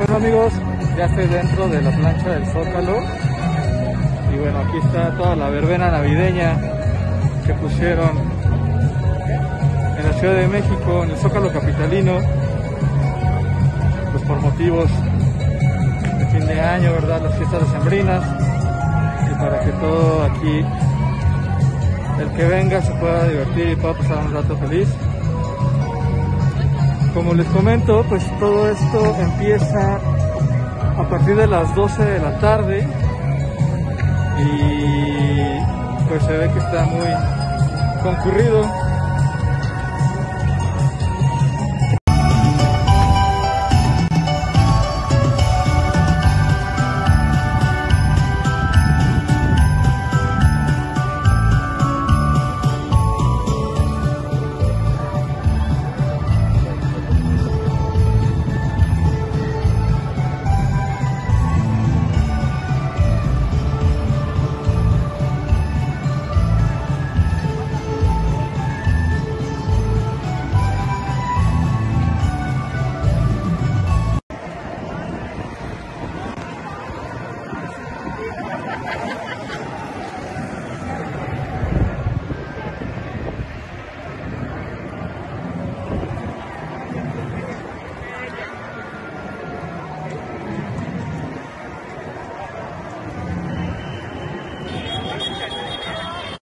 Bueno amigos, ya estoy dentro de la plancha del Zócalo y bueno, aquí está toda la verbena navideña que pusieron en la Ciudad de México, en el Zócalo Capitalino, pues por motivos de fin de año, ¿verdad? Las fiestas decembrinas y para que todo aquí, el que venga se pueda divertir y pueda pasar un rato feliz. Como les comento, pues todo esto empieza a partir de las 12 de la tarde y pues se ve que está muy concurrido.